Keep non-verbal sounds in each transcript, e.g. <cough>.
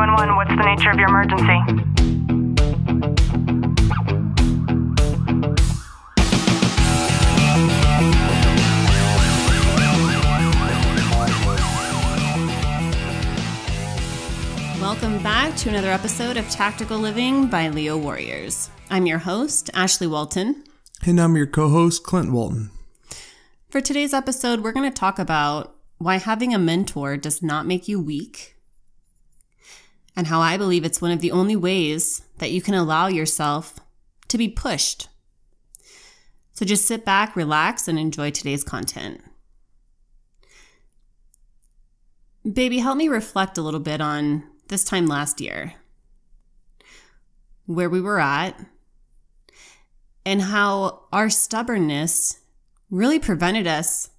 911, what's the nature of your emergency? Welcome back to another episode of Tactical Living by Leo Warriors. I'm your host, Ashlie Walton. And I'm your co host, Clint Walton. For today's episode, we're going to talk about why having a mentor does not make you weak, and how I believe it's one of the only ways that you can allow yourself to be pushed. So just sit back, relax, and enjoy today's content. Baby, help me reflect a little bit on this time last year, where we were at, and how our stubbornness really prevented us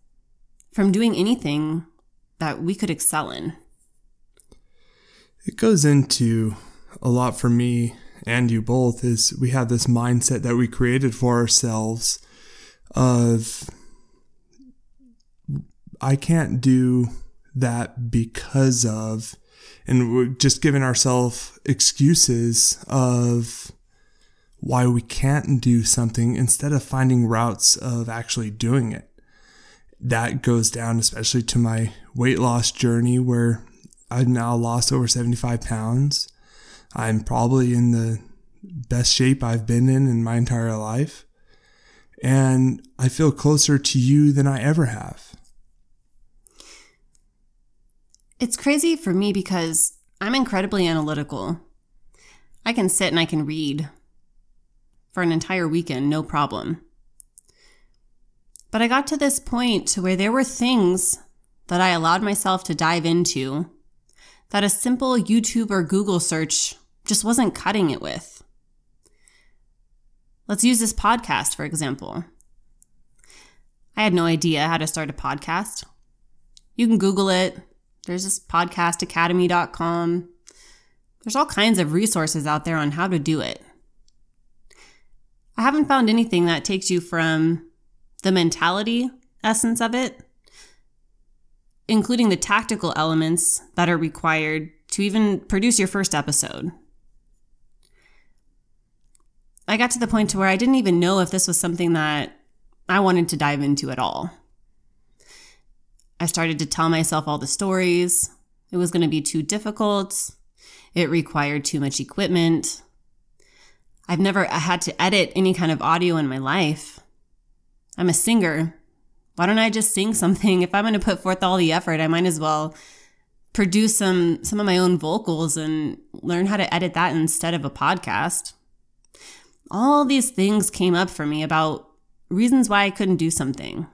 from doing anything that we could excel in. It goes into a lot for me and you both is we have this mindset that we created for ourselves of I can't do that because of and we're just giving ourselves excuses of why we can't do something instead of finding routes of actually doing it. That goes down especially to my weight loss journey where I've now lost over 75 pounds. I'm probably in the best shape I've been in in my entire life. And I feel closer to you than I ever have. It's crazy for me because I'm incredibly analytical. I can sit and I can read for an entire weekend, no problem. But I got to this point to where there were things that I allowed myself to dive into that a simple YouTube or Google search just wasn't cutting it with. Let's use this podcast, for example. I had no idea how to start a podcast. You can Google it. There's this podcastacademy.com. There's all kinds of resources out there on how to do it. I haven't found anything that takes you from the mentality essence of it, including the tactical elements that are required to even produce your first episode. I got to the point to where I didn't even know if this was something that I wanted to dive into at all. I started to tell myself all the stories. It was going to be too difficult. It required too much equipment. I've never had to edit any kind of audio in my life. I'm a singer. Why don't I just sing something? If I'm going to put forth all the effort, I might as well produce some some of my own vocals and learn how to edit that instead of a podcast. All these things came up for me about reasons why I couldn't do something.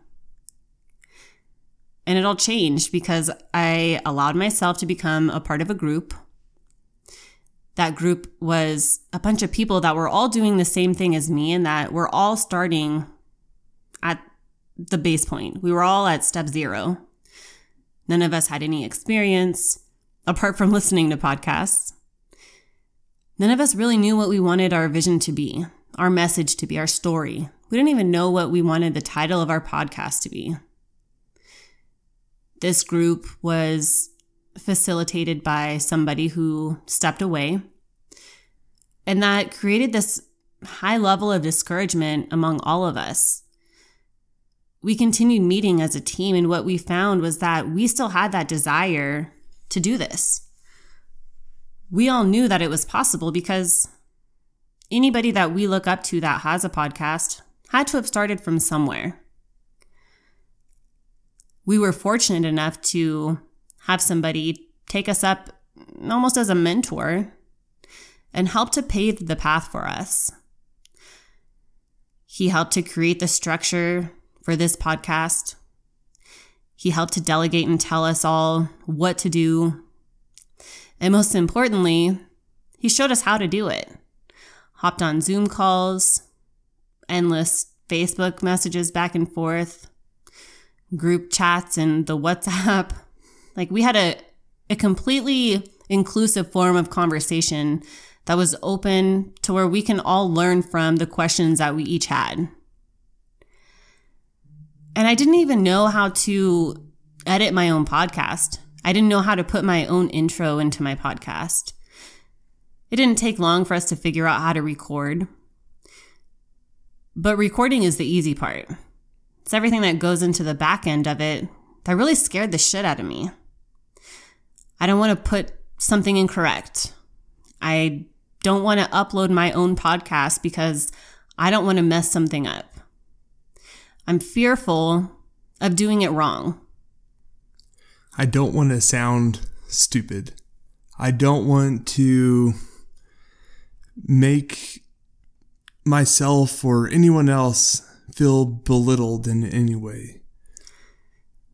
And it all changed because I allowed myself to become a part of a group. That group was a bunch of people that were all doing the same thing as me and that we're all starting at the base point. We were all at step zero. None of us had any experience apart from listening to podcasts. None of us really knew what we wanted our vision to be, our message to be, our story. We didn't even know what we wanted the title of our podcast to be. This group was facilitated by somebody who stepped away. And that created this high level of discouragement among all of us. We continued meeting as a team, and what we found was that we still had that desire to do this. We all knew that it was possible because anybody that we look up to that has a podcast had to have started from somewhere we were fortunate enough to have somebody take us up almost as a mentor and help to pave the path for us. He helped to create the structure for this podcast. He helped to delegate and tell us all what to do. And most importantly, he showed us how to do it. Hopped on Zoom calls, endless Facebook messages back and forth, group chats and the WhatsApp. <laughs> Like we had a, a completely inclusive form of conversation that was open to where we can all learn from the questions that we each had. And I didn't even know how to edit my own podcast. I didn't know how to put my own intro into my podcast. It didn't take long for us to figure out how to record. But recording is the easy part. It's everything that goes into the back end of it that really scared the shit out of me. I don't want to put something incorrect. I don't want to upload my own podcast because I don't want to mess something up. I'm fearful of doing it wrong. I don't want to sound stupid. I don't want to make myself or anyone else feel belittled in any way.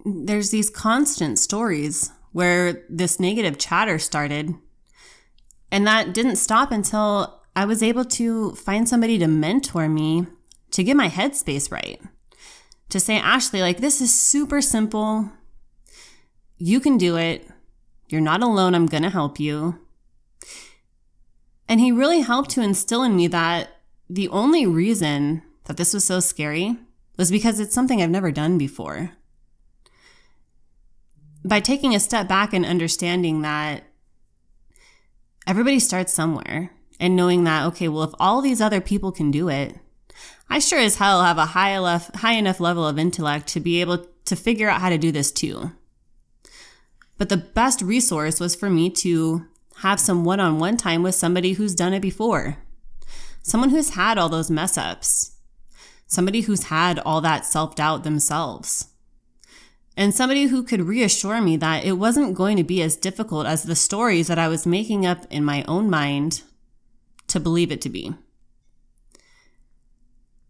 There's these constant stories where this negative chatter started. And that didn't stop until I was able to find somebody to mentor me to get my headspace right. To say, Ashlie, like, this is super simple. You can do it. You're not alone. I'm going to help you. And he really helped to instill in me that the only reason that this was so scary was because it's something I've never done before. By taking a step back and understanding that everybody starts somewhere and knowing that, okay, well, if all these other people can do it, I sure as hell have a high enough, high enough level of intellect to be able to figure out how to do this too. But the best resource was for me to have some one on one time with somebody who's done it before. Someone who's had all those mess ups. Somebody who's had all that self doubt themselves. And somebody who could reassure me that it wasn't going to be as difficult as the stories that I was making up in my own mind to believe it to be.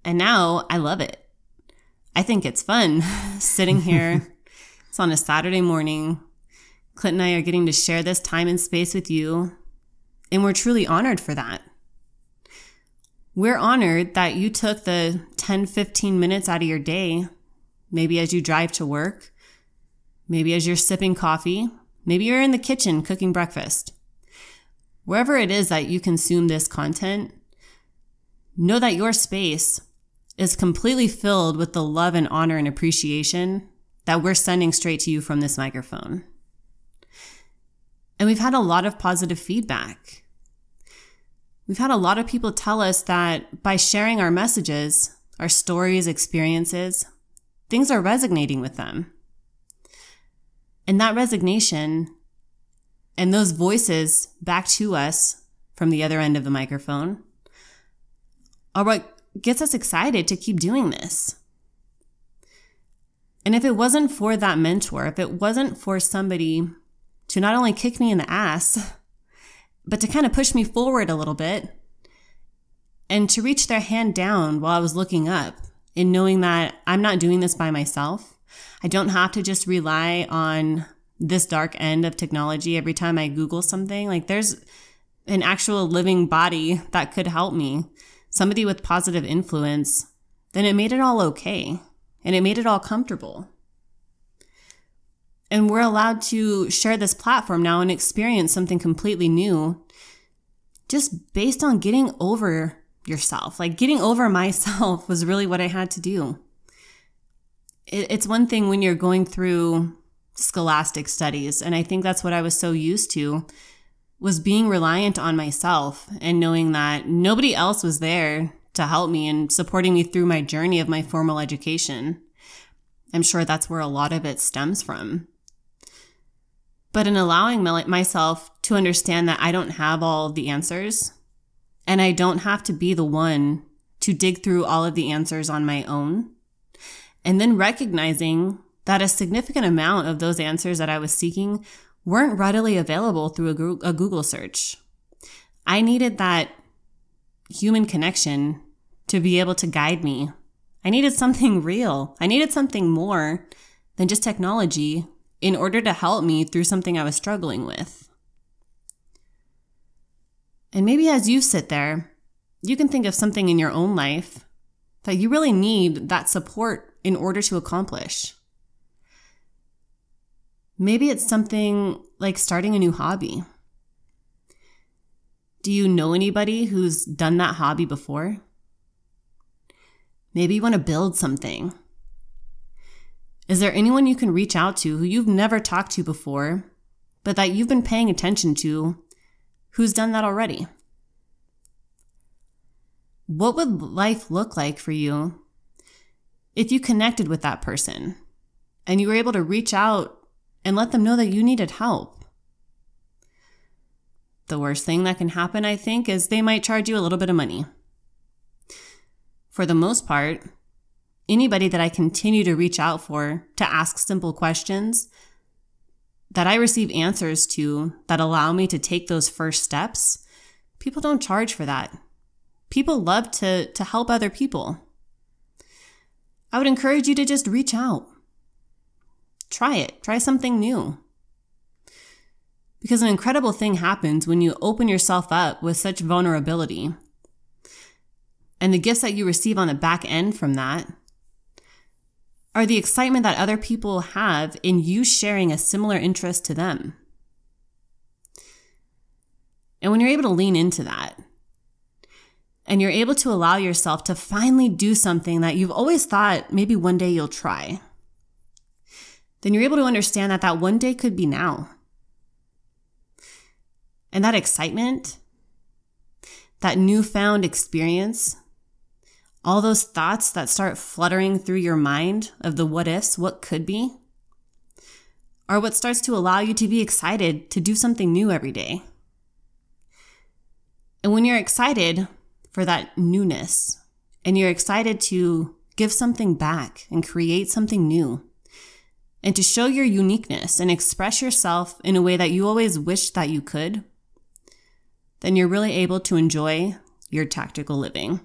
And now I love it. I think it's fun <laughs> sitting here. <laughs> it's on a Saturday morning Clint and I are getting to share this time and space with you, and we're truly honored for that. We're honored that you took the 10, 15 minutes out of your day, maybe as you drive to work, maybe as you're sipping coffee, maybe you're in the kitchen cooking breakfast. Wherever it is that you consume this content, know that your space is completely filled with the love and honor and appreciation that we're sending straight to you from this microphone. And we've had a lot of positive feedback. We've had a lot of people tell us that by sharing our messages, our stories, experiences, things are resonating with them. And that resignation and those voices back to us from the other end of the microphone are what gets us excited to keep doing this. And if it wasn't for that mentor, if it wasn't for somebody to not only kick me in the ass, but to kind of push me forward a little bit and to reach their hand down while I was looking up in knowing that I'm not doing this by myself. I don't have to just rely on this dark end of technology every time I Google something. Like there's an actual living body that could help me, somebody with positive influence, then it made it all okay and it made it all comfortable. And we're allowed to share this platform now and experience something completely new just based on getting over yourself. Like getting over myself <laughs> was really what I had to do. It's one thing when you're going through scholastic studies. And I think that's what I was so used to was being reliant on myself and knowing that nobody else was there to help me and supporting me through my journey of my formal education. I'm sure that's where a lot of it stems from but in allowing myself to understand that I don't have all the answers and I don't have to be the one to dig through all of the answers on my own. And then recognizing that a significant amount of those answers that I was seeking weren't readily available through a Google search. I needed that human connection to be able to guide me. I needed something <laughs> real. I needed something more than just technology in order to help me through something I was struggling with. And maybe as you sit there, you can think of something in your own life that you really need that support in order to accomplish. Maybe it's something like starting a new hobby. Do you know anybody who's done that hobby before? Maybe you want to build something is there anyone you can reach out to who you've never talked to before, but that you've been paying attention to, who's done that already. What would life look like for you if you connected with that person and you were able to reach out and let them know that you needed help? The worst thing that can happen, I think, is they might charge you a little bit of money. For the most part, anybody that I continue to reach out for to ask simple questions that I receive answers to that allow me to take those first steps, people don't charge for that. People love to, to help other people. I would encourage you to just reach out. Try it. Try something new. Because an incredible thing happens when you open yourself up with such vulnerability. And the gifts that you receive on the back end from that are the excitement that other people have in you sharing a similar interest to them. And when you're able to lean into that, and you're able to allow yourself to finally do something that you've always thought maybe one day you'll try, then you're able to understand that that one day could be now. And that excitement, that newfound experience, all those thoughts that start fluttering through your mind of the what ifs, what could be, are what starts to allow you to be excited to do something new every day. And when you're excited for that newness and you're excited to give something back and create something new and to show your uniqueness and express yourself in a way that you always wished that you could, then you're really able to enjoy your tactical living.